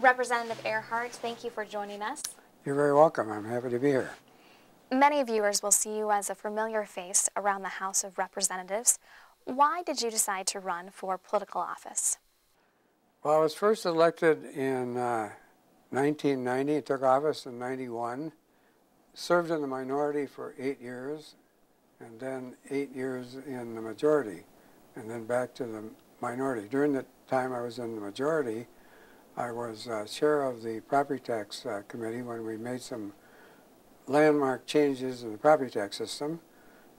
Representative Erhardt, thank you for joining us. You're very welcome. I'm happy to be here. Many viewers will see you as a familiar face around the House of Representatives. Why did you decide to run for political office? Well, I was first elected in uh, 1990, took office in 91, served in the minority for eight years, and then eight years in the majority, and then back to the minority. During the time I was in the majority, I was uh, chair of the property tax uh, committee when we made some landmark changes in the property tax system.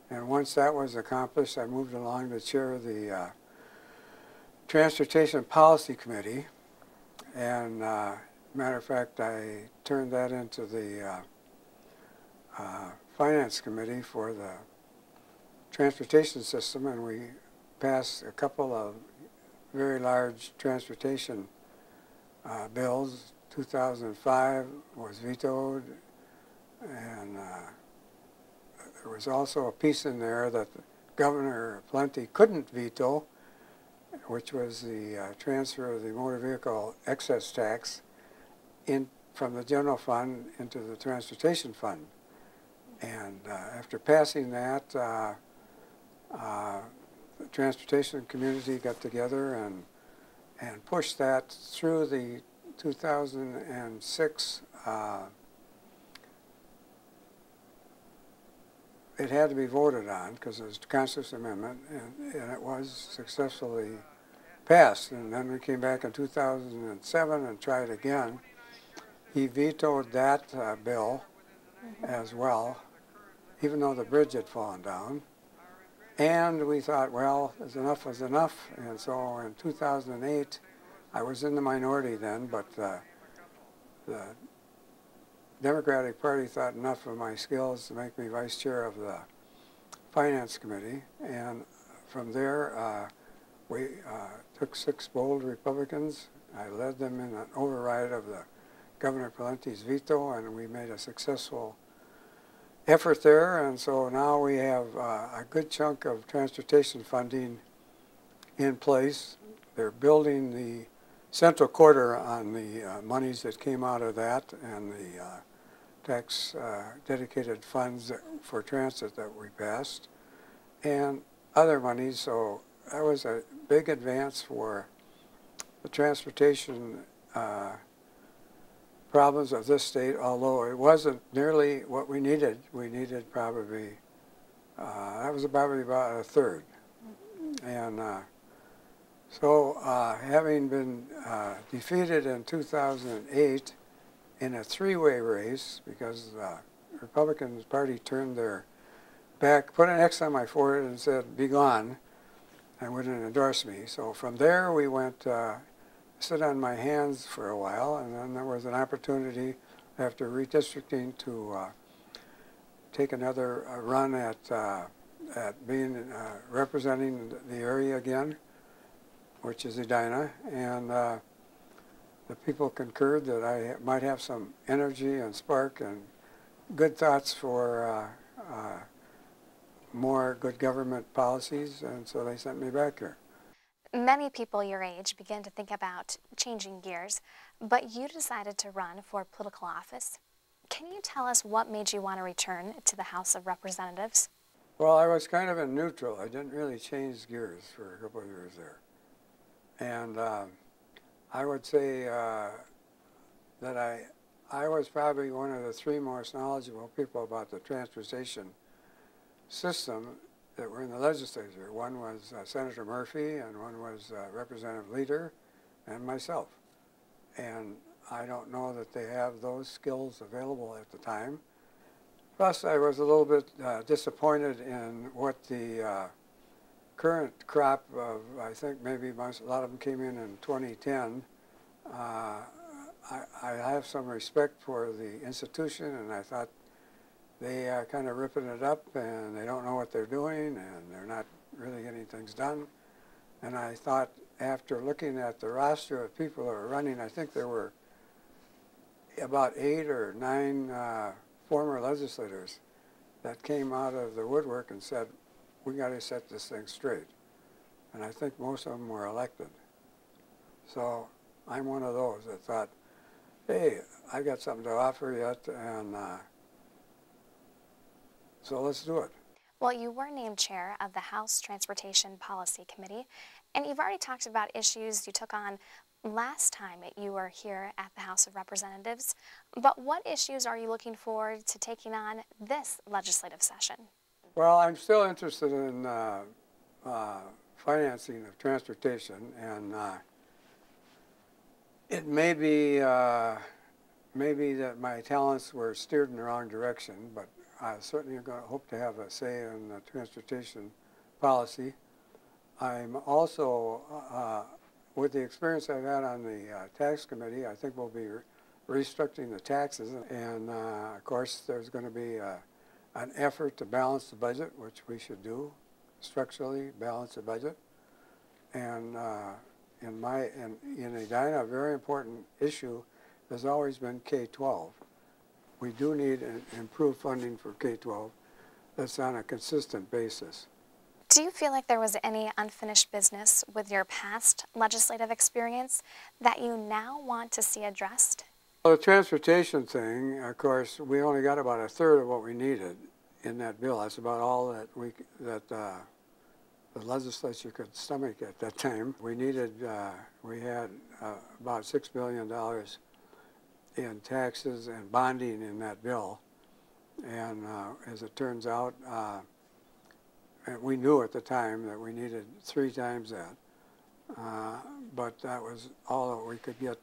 And once that was accomplished, I moved along to chair the uh, Transportation Policy Committee. And uh, matter of fact, I turned that into the uh, uh, Finance Committee for the transportation system, and we passed a couple of very large transportation uh, bills. 2005 was vetoed, and uh, there was also a piece in there that Governor Pawlenty couldn't veto, which was the uh, transfer of the motor vehicle excise tax in from the general fund into the transportation fund. And uh, after passing that, uh, uh, the transportation community got together and and pushed that through the 2006 uh, it had to be voted on because it was a constitutional amendment, and, and, it was successfully passed. And then we came back in 2007 and tried again. He vetoed that uh, bill as well, even though the bridge had fallen down. And we thought, well, enough was enough. And so in 2008, I was in the minority then, but uh, the Democratic Party thought enough of my skills to make me vice chair of the Finance Committee. And from there, uh, we uh, took six bold Republicans. I led them in an override of the Governor Pawlenty's veto, and we made a successful effort there, and so now we have uh, a good chunk of transportation funding in place. They're building the Central Corridor on the uh, monies that came out of that and the uh, tax uh, dedicated funds for transit that we passed and other monies. So that was a big advance for the transportation uh, problems of this state, although it wasn't nearly what we needed. We needed probably, uh, that was probably about a third. And uh, so uh, having been uh, defeated in 2008 in a three-way race because the Republican Party turned their back, put an X on my forehead and said, be gone, and wouldn't endorse me. So from there we went uh, sit on my hands for a while, and then there was an opportunity after redistricting to uh, take another uh, run at uh, at being uh, representing the area again, which is Edina, and uh, the people concurred that I might have some energy and spark and good thoughts for uh, more good government policies, and so they sent me back here. Many people your age begin to think about changing gears, but you decided to run for political office. Can you tell us what made you want to return to the House of Representatives? Well, I was kind of in neutral. I didn't really change gears for a couple of years there. And uh, I would say uh, that I, I was probably one of the three most knowledgeable people about the transportation system that were in the legislature. One was uh, Senator Murphy, and one was uh, Representative Lieder, and myself. And I don't know that they have those skills available at the time. Plus, I was a little bit uh, disappointed in what the uh, current crop of, I think maybe most, a lot of them came in in 2010. Uh, I, I have some respect for the institution, and I thought they are kind of ripping it up and they don't know what they're doing and they're not really getting things done. And I thought after looking at the roster of people who are running, I think there were about eight or nine uh, former legislators that came out of the woodwork and said, we got to set this thing straight. And I think most of them were elected. So I'm one of those that thought hey, I've got something to offer yet, and uh, so let's do it. Well, you were named chair of the House Transportation Policy Committee, and you've already talked about issues you took on last time you were here at the House of Representatives. But what issues are you looking forward to taking on this legislative session? Well, I'm still interested in uh, uh, financing of transportation, and uh, it may be uh, maybe that my talents were steered in the wrong direction, but I certainly going to hope to have a say in the transportation policy. I'm also, uh, with the experience I've had on the uh, tax committee, I think we'll be re restricting the taxes. And uh, of course, there's going to be uh, an effort to balance the budget, which we should do, structurally balance the budget. And uh, in my in, in Edina, a very important issue has always been K-12 we do need an improved funding for K-12 that's on a consistent basis. Do you feel like there was any unfinished business with your past legislative experience that you now want to see addressed? Well, the transportation thing, of course, we only got about a third of what we needed in that bill. That's about all that we that uh, the legislature could stomach at that time. We needed, uh, we had uh, about six billion dollars in taxes and bonding in that bill. And uh, as it turns out, uh, we knew at the time that we needed three times that. Uh, but that was all that we could get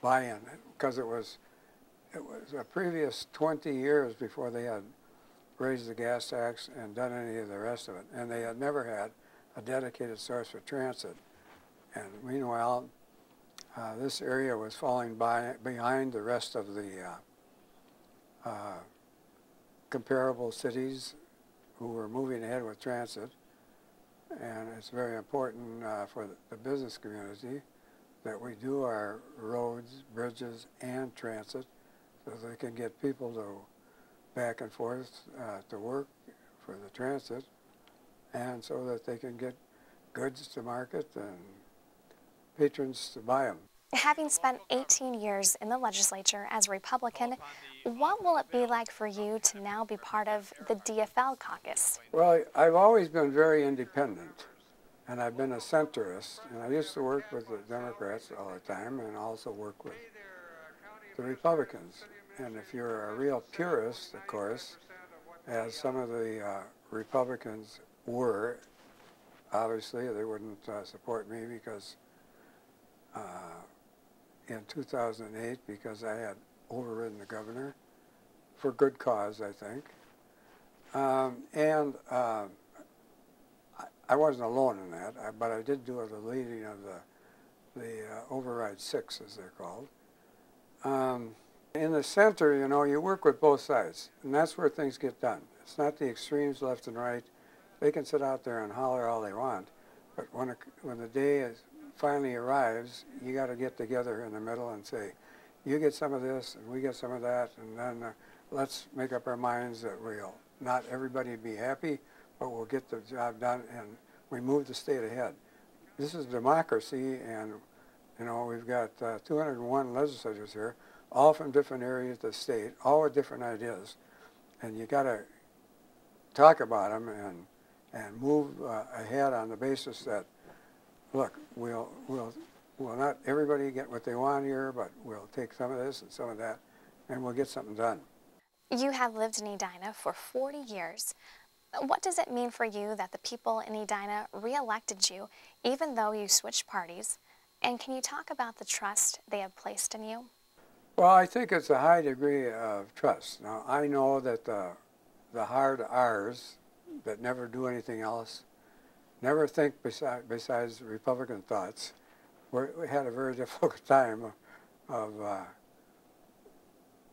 buy-in because it was it was a previous 20 years before they had raised the gas tax and done any of the rest of it. And they had never had a dedicated source for transit. And meanwhile, uh, this area was falling by, behind the rest of the uh, uh, comparable cities who were moving ahead with transit. And it's very important for the business community that we do our roads, bridges, and transit so they can get people to back and forth uh, to work for the transit and so that they can get goods to market and patrons to buy them. Having spent 18 years in the legislature as a Republican, what will it be like for you to now be part of the DFL caucus? Well, I've always been very independent, and I've been a centrist, and I used to work with the Democrats all the time and also work with the Republicans. And if you're a real purist, of course, as some of the uh, Republicans were, obviously they wouldn't uh, support me because uh, in 2008 because I had overridden the governor for good cause, I think. Um, and uh, I, wasn't alone in that, I, but I did do the leading of the, the uh, override six, as they're called. Um, in the center, you know, you work with both sides, and that's where things get done. It's not the extremes left and right. They can sit out there and holler all they want, but when, a, when the day is finally arrives, you got to get together in the middle and say, you get some of this and we get some of that, and then uh, let's make up our minds that we'll not everybody be happy, but we'll get the job done and we move the state ahead. This is democracy, and you know we've got uh, 201 legislators here, all from different areas of the state, all with different ideas, and you got to talk about them and and move uh, ahead on the basis that look, we'll, we'll, we'll not everybody get what they want here, but we'll take some of this and some of that, and we'll get something done. You have lived in Edina for 40 years. What does it mean for you that the people in Edina reelected you, even though you switched parties? And can you talk about the trust they have placed in you? Well, I think it's a high degree of trust. Now, I know that the, the hard R's that never do anything else never think besi besides Republican thoughts. We're, we had a very difficult time of, of uh,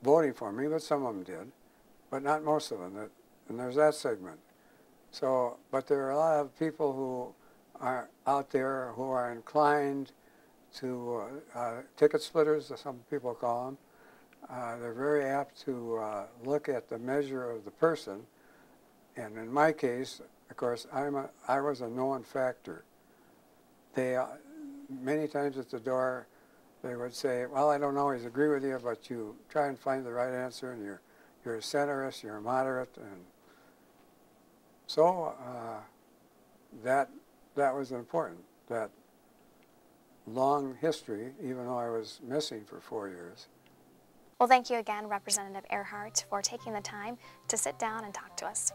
voting for me, but some of them did, but not most of them. That, and there's that segment. So, but there are a lot of people who are out there who are inclined to uh, uh, ticket splitters, as some people call them. Uh, they're very apt to uh, look at the measure of the person. And in my case, of course, I'm a, I was a known factor. They, uh, many times at the door, they would say, well, I don't always agree with you, but you try and find the right answer, and you're, you're a centrist, you're a moderate, and so uh, that, that was important, that long history, even though I was missing for four years. Well, thank you again, Representative Erhardt, for taking the time to sit down and talk to us.